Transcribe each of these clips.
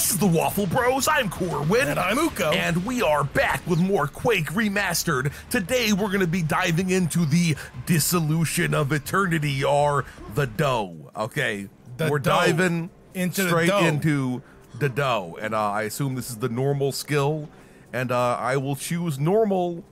This is the Waffle Bros. I'm Corwin. And I'm Uko. And we are back with more Quake Remastered. Today we're going to be diving into the dissolution of eternity or the dough. Okay. The we're dough. diving Into straight dough. into the dough. And uh, I assume this is the normal skill. And uh, I will choose normal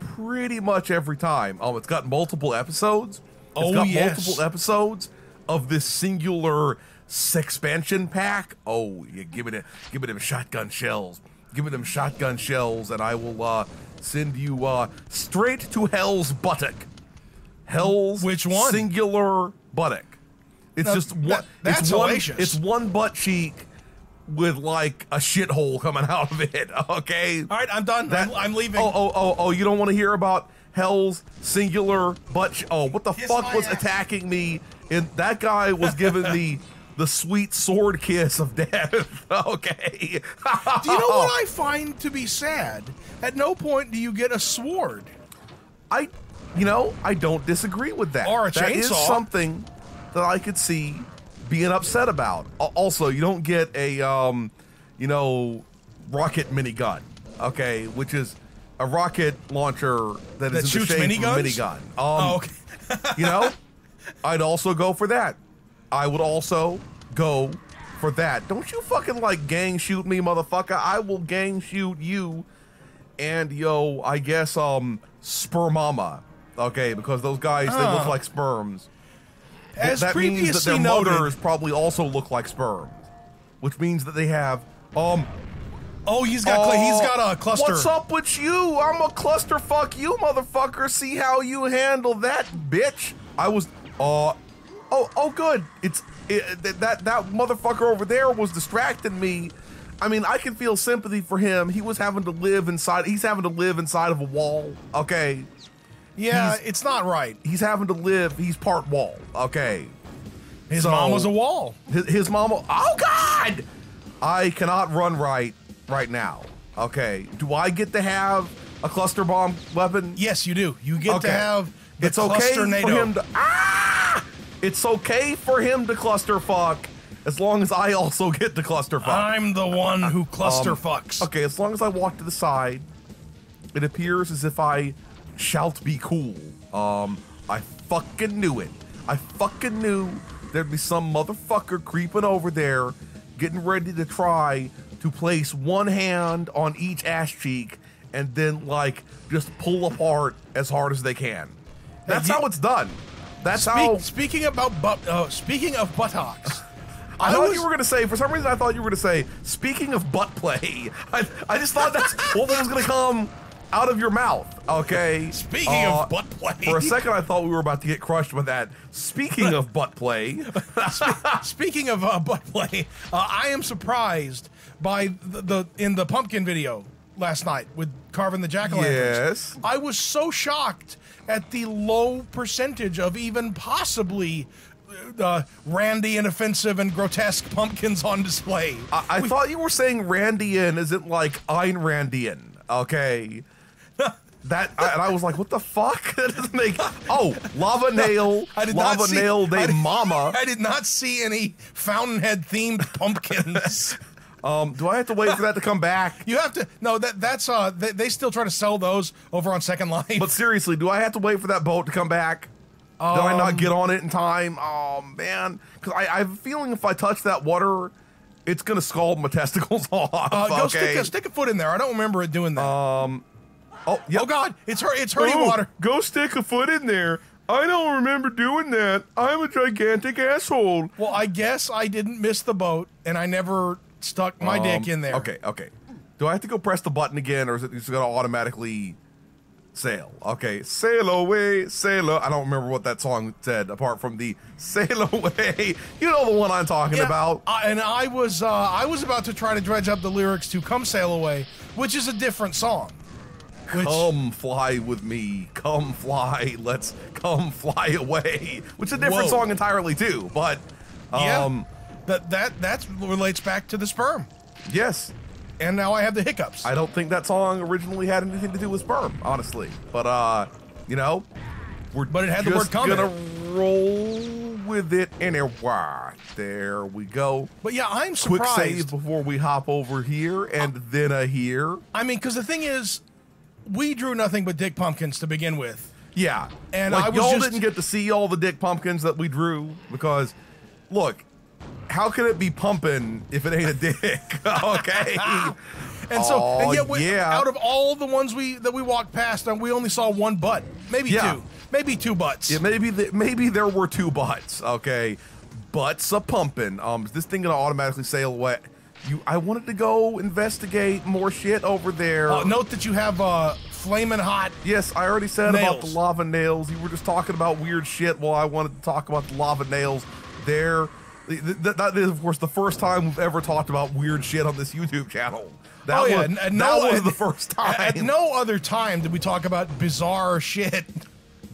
pretty much every time. Um, it's got multiple episodes. It's Oh, got yes. multiple episodes of this singular expansion pack. Oh, yeah, give me them, give me them shotgun shells. Give me them shotgun shells, and I will uh, send you uh, straight to Hell's buttock. Hell's Which one? singular buttock. It's Now, just one. that- that's it's one. It's one butt cheek with like a shithole coming out of it. Okay. All right, I'm done. That- I'm, I'm leaving. Oh, oh, oh, oh! You don't want to hear about Hell's singular butt. Oh, what the fuck was attacking me? And that guy was giving me the sweet sword kiss of death. okay. Do you know what I find to be sad? At no point do you get a sword. I, you know, I don't disagree with that. Or a That is chainsaw. something that I could see being upset about. Also, you don't get a, um, you know, rocket minigun. Okay, which is a rocket launcher that That is in shoots the shape of a minigun. Um, oh, okay. you know, I'd also go for that. I would also go for that. Don't you fucking like gang shoot me, motherfucker. I will gang shoot you. And yo, I guess um spermama. Okay, because those guys they look like sperms. As that means that their noted, motors probably also look like sperms. Which means that they have um oh, he's got cl- he's got a cluster. What's up with you? I'm a cluster fuck you, motherfucker. See how you handle that, bitch. I was uh oh oh good. It's it, that that that motherfucker over there was distracting me. I mean, I can feel sympathy for him. He was having to live inside. He's having to live inside of a wall. Okay, Yeah, he's- it's not right. he's having to live. He's part wall. Okay, His So- mom was a wall. his, his mama. Oh God! I cannot run right right now. Okay, do I get to have a cluster bomb weapon? Yes, you do. You get Okay. to have the it's okay cluster for him to ah. It's okay for him to cluster fuck as long as I also get to cluster fuck. I'm the one who cluster Um, fucks. Okay, as long as I walk to the side, it appears as if I shalt be cool. Um, I fucking knew it. I fucking knew there'd be some motherfucker creeping over there, getting ready to try to place one hand on each ass cheek and then like just pull apart as hard as they can. That's you- how it's done. That's Speak- how. Speaking about butt, uh, speaking of buttocks, I, thought was- you were gonna say. For some reason, I thought you were gonna say. Speaking of butt play, I, I just thought that's what was gonna come out of your mouth. Okay. Speaking Uh, of butt play, For a second, I thought we were about to get crushed with that. Speaking of butt play, Speaking of uh, butt play, uh, I am surprised by the, the in the pumpkin video last night with carving the jack o' lanterns. Yes. I was so shocked at the low percentage of even possibly uh, randy and offensive and grotesque pumpkins on display. I, I thought you were saying Randian isn't like Ayn Randian. Okay. That I, and I was like, what the fuck? that doesn't make. Oh, lava nail, I did not lava see- nail I did- mama. I did not see any Fountainhead themed pumpkins. Um, do I have to wait for that to come back? you have to no that that's uh they, they still try to sell those over on Second Life. But seriously, do I have to wait for that boat to come back? Did I Um, not get on it in time? Oh man, because I, I have a feeling if I touch that water, it's gonna scald my testicles off. uh, go stick a, stick a foot in there. I don't remember it doing that. Um. oh yeah. oh God, it's her. It's hurting Oh, water. Go stick a foot in there. I don't remember doing that. I'm a gigantic asshole. Well, I guess I didn't miss the boat, and I never stuck my dick Um, in there. Okay, okay. Do I have to go press the button again, or is it just gonna automatically sail? Okay, sail away, sail. I don't remember what that song said apart from the sail away. You know the one I'm talking Yeah, about. uh, and I was uh, I was about to try to dredge up the lyrics to "Come Sail Away," which is a different song. Which, Come fly with me, come fly, let's come fly away. Which is a different Whoa. song entirely too, but yeah, um that that that relates back to the sperm. yes. And now I have the hiccups. I don't think that song originally had anything to do with sperm, honestly. But uh, you know, we're But it had the just word come in gonna roll with it anyway. There we go. But yeah, I'm surprised. Quick save before we hop over here and then a here. I mean, because the thing is, we drew nothing but dick pumpkins to begin with. Yeah. And like, I was y'all just- didn't get to see all the dick pumpkins that we drew because, look, how can it be pumping if it ain't a dick? okay. And so, Oh, and yet, we, yeah. out of all the ones we that we walked past, uh, we only saw one butt, maybe Yeah. two, maybe two butts. Yeah, maybe the, maybe there were two butts. Okay, butts a pumping. Um, is this thing gonna automatically sail away? You, I wanted to go investigate more shit over there. Uh, note that you have uh, flaming hot. Yes, I already said about the lava nails. You were just talking about weird shit while I wanted to talk about the lava nails. There, th- th- that is of course the first time we've ever talked about weird shit on this YouTube channel. That oh yeah, was, and- and that no, was at- the first time. At no other time did we talk about bizarre shit.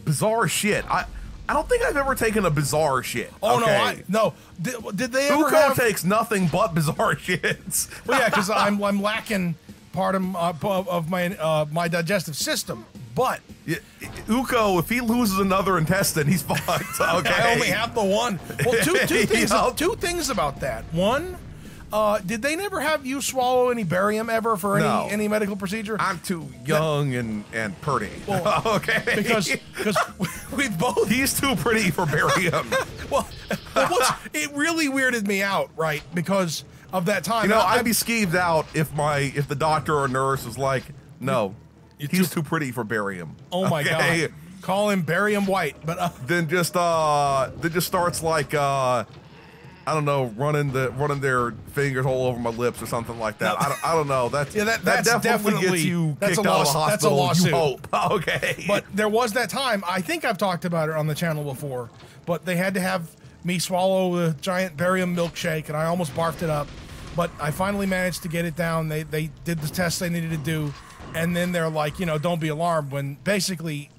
bizarre shit. I I don't think I've ever taken a bizarre shit. Oh no. I, no. Did, did they ever Uko have? takes nothing but bizarre shits. well, yeah, because I'm I'm lacking part of uh, of of my uh, my digestive system. But Uko, if he loses another intestine, he's fucked. Okay. I only have the one. Well, two, two things. Yup. Two things about that. One, uh, did they never have you swallow any barium ever for any No. any medical procedure? I'm too young and and pretty. Well, okay. because because we've both. he's too pretty for barium. Well, well it really weirded me out, right? Because of that time. you know, I- I'd be skeeved out if my if the doctor or nurse was like, no, You're he's too- too pretty for barium. Oh my Okay? god! Call him barium white, but uh, Then just uh, then just starts like uh. I don't know, running the running their fingers all over my lips or something like that. I, don't, I don't know. That's Yeah, that- that that's definitely, gets you that's a kicked out of the laws- that's a hospital. lawsuit. You hope. Okay, but there was that time. I think I've talked about it on the channel before. But they had to have me swallow a giant barium milkshake, and I almost barfed it up. But I finally managed to get it down. They they did the tests they needed to do, and then they're like, you know, don't be alarmed when basically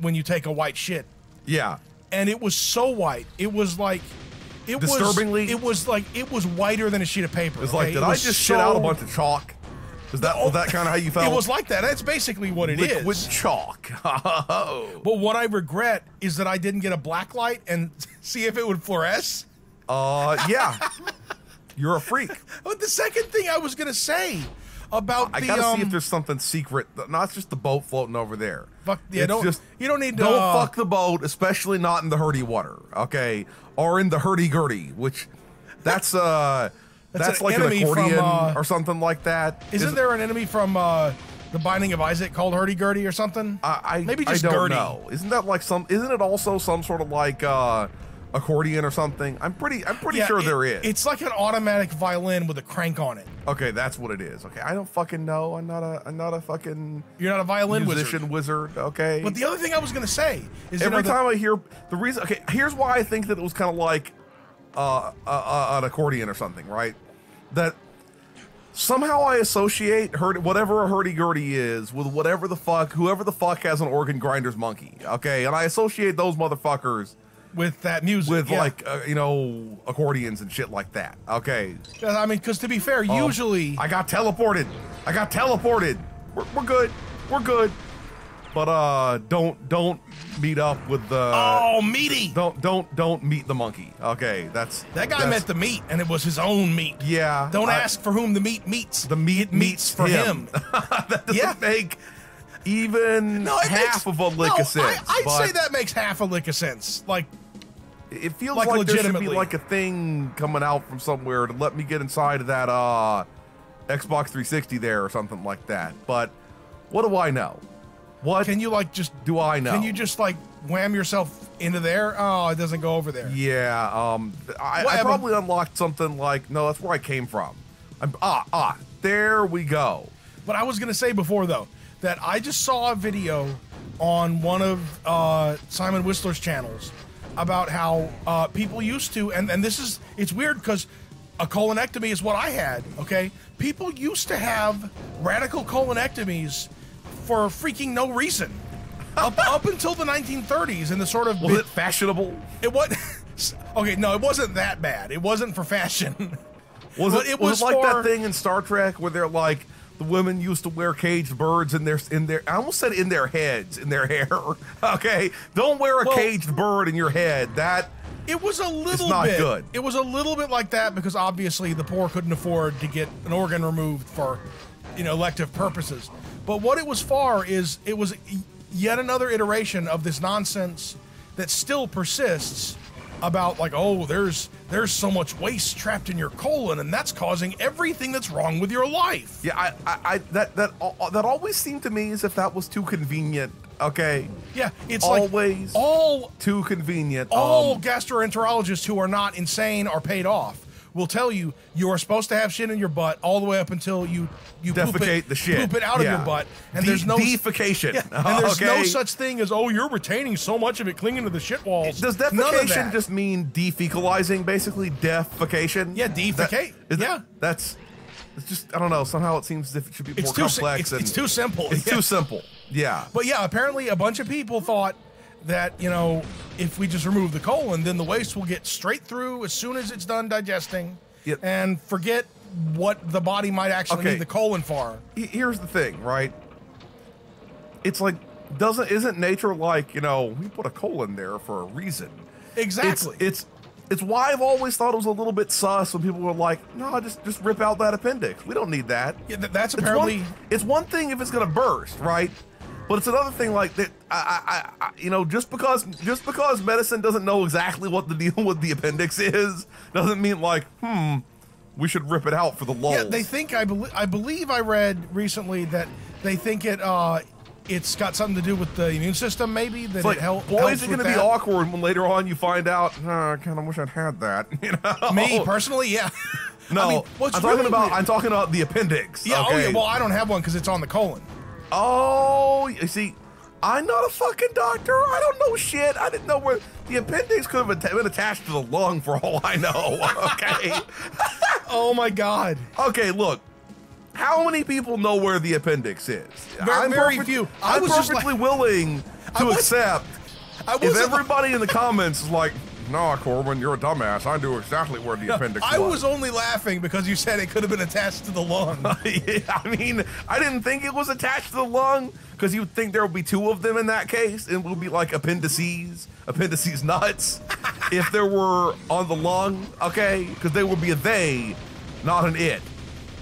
when you take a white shit, yeah, and it was so white, it was like. It Disturbingly- was, it was like it was whiter than a sheet of paper. it's like, okay? did It I just shit out a bunch of chalk? Is that was that kind of how you felt? It was like that. That's basically what it is. liquid chalk. Oh. But what I regret is that I didn't get a black light and see if it would fluoresce. uh, yeah, you're a freak. But the second thing I was gonna say about I the gotta um, see if there's something secret. Not just the boat floating over there. Fuck- yeah, It's don't- just, you don't need to, Don't uh, fuck the boat, especially not in the hurdy water. Okay, or in the hurdy gurdy, which that's uh That's that's, an like an enemy from, accordion uh, or something like that. isn't Is- there an enemy from uh, the Binding of Isaac called Hurdy Gurdy or something? I, I maybe just I don't Gurdy. know. Isn't that like some? Isn't it also some sort of like uh accordion or something? I'm pretty. I'm pretty Yeah, sure it- there is. It's like an automatic violin with a crank on it. Okay, that's what it is. Okay, I don't fucking know. I'm not a. I'm not a fucking You're not a violin musician wizard. wizard. Okay. But the other thing I was gonna say is you Every know, the- time I hear the reason, okay, here's why I think that it was kind of like uh, uh, uh, an accordion or something, right? That somehow I associate hurdy, whatever a hurdy gurdy is with whatever the fuck, whoever the fuck has an organ grinder's monkey, okay? And I associate those motherfuckers with that music with yeah. like uh, you know accordions and shit like that, okay? I mean, because to be fair, Um, usually I got teleported. I got teleported. We're, we're good. We're good. But uh, don't don't meet up with the. oh meaty. Don't don't don't meet the monkey. Okay, that's That guy that's- meant the meat, and it was his own meat. Yeah. Don't I- ask for whom the meat meets. The meat It meets for him. that doesn't Yeah. make even No, half makes, of a lick no, of sense. I, I'd but say that makes half a lick of sense. Like, it feels like, like, there should be like a thing coming out from somewhere to let me get inside of that uh Xbox 360 there or something like that. But what do I know? What can you like just do I know? Can you just like wham yourself into there? Oh, it doesn't go over there. Yeah, um, I, I probably unlocked something like no, that's where I came from. I'm, ah, ah, there we go. But I was gonna say before though that I just saw a video on one of uh, Simon Whistler's channels about how uh, people used to, and and this is it's weird because a colonectomy is what I had. Okay, people used to have radical colonectomies for freaking no reason. up, up until the 1930s, and the sort of Was it fashionable? it was okay. No, it wasn't that bad. It wasn't for fashion. Was it, it was, was it like for- that thing in Star Trek where they're like the women used to wear caged birds in their in their I almost said in their heads in their hair. Okay, don't wear a Well- caged bird in your head. That It was a little not bit. good. It was a little bit like that because obviously the poor couldn't afford to get an organ removed for, you know, elective purposes. But what it was for is it was yet another iteration of this nonsense that still persists about like oh there's there's so much waste trapped in your colon and that's causing everything that's wrong with your life. Yeah, I, I, I that that that always seemed to me as if that was too convenient. Okay, Yeah, it's Always. like all too convenient. all Um, gastroenterologists who are not insane are paid off will tell you you are supposed to have shit in your butt all the way up until you you poop defecate it, the shit. poop it out of your butt, and De- there's no defecation. Yeah, and there's no such thing as oh you're retaining so much of it clinging to the shit walls. Does defecation just mean defecalizing, basically? Defecation? Yeah, defecate. that- Yeah. that's. It's just I don't know. Somehow it seems as if it should be it's more complex. it's, and it's too simple. It's Yeah. too simple. Yeah. But yeah, apparently a bunch of people thought that, you know, if we just remove the colon, then the waste will get straight through as soon as it's done digesting Yep. and forget what the body might actually Okay. need the colon for. Here's the thing, right? It's like doesn't isn't nature like you know we put a colon there for a reason? Exactly. It's it's it's why I've always thought it was a little bit sus when people were like, no, just just rip out that appendix. We don't need that. yeah, th- that's It's apparently one, it's one thing if it's gonna burst, right? But it's another thing like that. I, I, I, you know, just because just because medicine doesn't know exactly what the deal with the appendix is, doesn't mean like, hmm, we should rip it out for the lulls. Yeah, they think I believe I believe I read recently that they think it uh it's got something to do with the immune system maybe that It's like, it help, boy, is it going to be awkward when later on you find out, "Uh, I kind of wish I'd had that. You know? Me personally, yeah. No, I mean, what's I'm talking really about. weird- I'm talking about the appendix. yeah, oh yeah. Well, I don't have one because it's on the colon. Oh, you see, I'm not a fucking doctor. I don't know shit. I didn't know where the appendix could have been attached to the lung for all I know. Okay. Oh my god. okay. Look. How many people know where the appendix is? Very- very few. I I'm was just perfectly like- willing I to was- accept I if everybody in the comments is like, "Nah, Corwin, you're a dumbass. I knew exactly where the appendix I was." I was only laughing because you said it could have been attached to the lung. Yeah, I mean, I didn't think it was attached to the lung because you'd think there would be two of them in that case. It would be like appendices, appendices nuts, if there were on the lung, okay? Because they would be a they, not an it.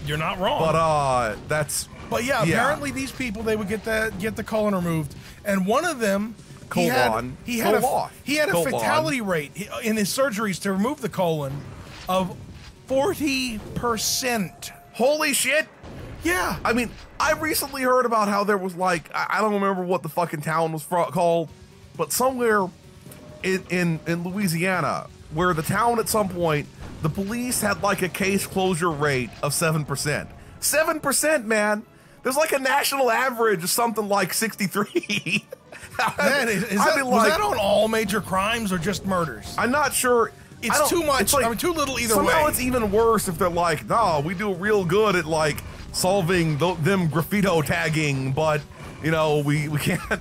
You're not wrong. But uh, that's. But yeah, apparently these people they would get the get the colon removed, and one of them he had he had a he had a Colon. fatality rate in his surgeries to remove the colon of forty percent. Holy shit! Yeah, I mean, I recently heard about how there was like I don't remember what the fucking town was called, but somewhere in, in in Louisiana where the town at some point the police had like a case closure rate of seven percent. Seven percent, man. There's like a national average of something like sixty three. man, is, is that, was that on all major crimes or just murders? I'm not sure. It's too much. it's like- I mean, too little either somehow way. it's even worse if they're like, no, we do real good at like solving th- them graffito tagging, but you know, we we can't.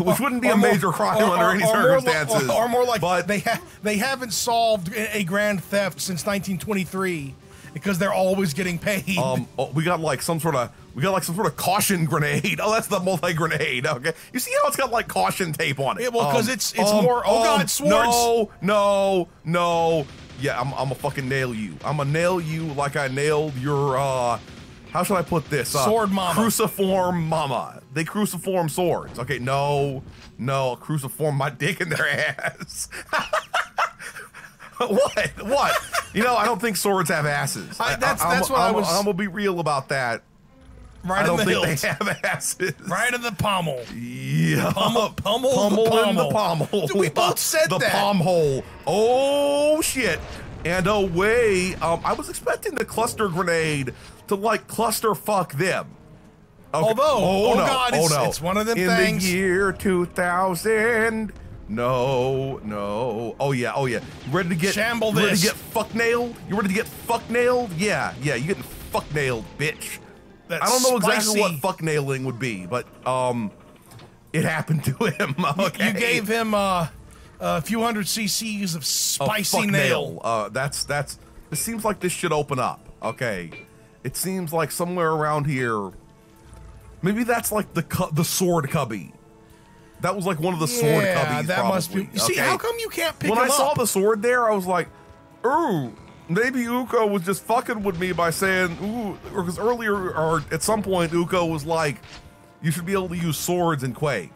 Which wouldn't be Or a more- major crime or- under or- any or more circumstances. or, or more like, but they ha- they haven't solved a, a grand theft since 1923 because they're always getting paid. um, oh, we got like some sort of we got like some sort of caution grenade. Oh, that's the multi grenade. Okay, you see how it's got like caution tape on it? Yeah, well, 'cause Um, it's- it's more- oh, God, swords. No, no, no. Yeah, I'm I'm a fucking nail you. I'm a nail you like I nailed your. uh How should I put this? Uh, Sword mama. Cruciform mama. They cruciform swords. Okay, no, no, cruciform my dick in their ass. what? What? You know, I don't think swords have asses. I- that's- I'm- that's what I I'm- was- I'm gonna be real about that. right I in don't the think hilt. they have asses. Right in the pommel. Yeah. Pummel- pummel the pummel in the pommel. pommel. We both said the that. palm hole. Oh shit. And away. Um, I was expecting the cluster grenade to like cluster fuck them. Okay. Although, oh, God, oh it's- no. it's one of them In things- the year 2000. No, no. Oh yeah, oh yeah. You ready to get Shamble you ready to get fuck nailed? You ready to get fuck nailed? Yeah, yeah. You getting fuck nailed, bitch. That I don't know exactly spicy- what fuck nailing would be, but um, it happened to him. Okay, You gave him uh, a few hundred cc's of spicy fuck nail. Uh, that's that's. It seems like this should open up. Okay, it seems like somewhere around here. Maybe that's like the cu- the sword cubby. That was like one of the sword yeah, cubbies. that must be. probably, See, how come you can't pick when I saw the sword there, I was like, ooh, maybe Uko was just fucking with me by saying, ooh, because earlier or at some point, Uko was like, you should be able to use swords in Quake.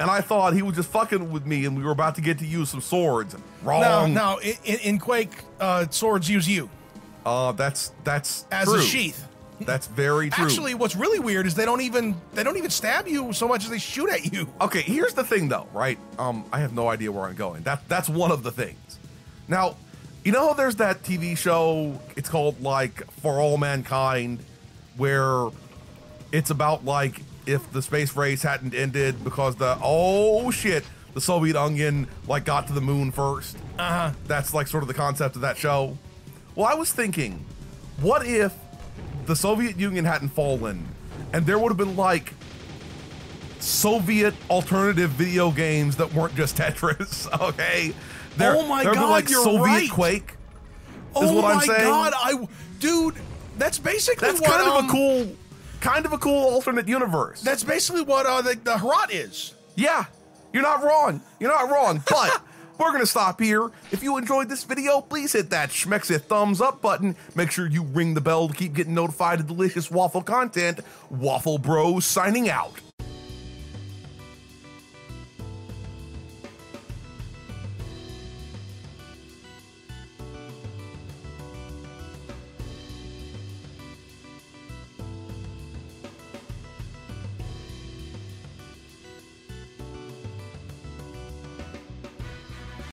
And I thought he was just fucking with me and we were about to get to use some swords. no, Wrong. no. In, in in Quake, uh, swords use you Uh, that's, that's as true. a sheath. That's very true. Actually, what's really weird is they don't even they don't even stab you so much as they shoot at you. Okay, here's the thing though, right? Um, I have no idea where I'm going. That that's one of the things. Now, you know there's that TV show, it's called like For All Mankind, where it's about like if the space race hadn't ended because the oh shit, the Soviet Onion like got to the moon first. Uh huh. That's like sort of the concept of that show. Well, I was thinking, what if the Soviet Union hadn't fallen and there would have been like Soviet alternative video games that weren't just Tetris, okay? There, Oh my God, like you're Soviet right. Quake. Oh what I'm my saying. god, I dude, that's basically That's what, kind of um, a cool, kind of a cool alternate universe. That's basically what uh, the, the Herat is. Yeah, you're not wrong. You're not wrong. But we're gonna stop here. If you enjoyed this video, please hit that schmexit thumbs up button. Make sure you ring the bell to keep getting notified of delicious waffle content. Waffle Bros signing out.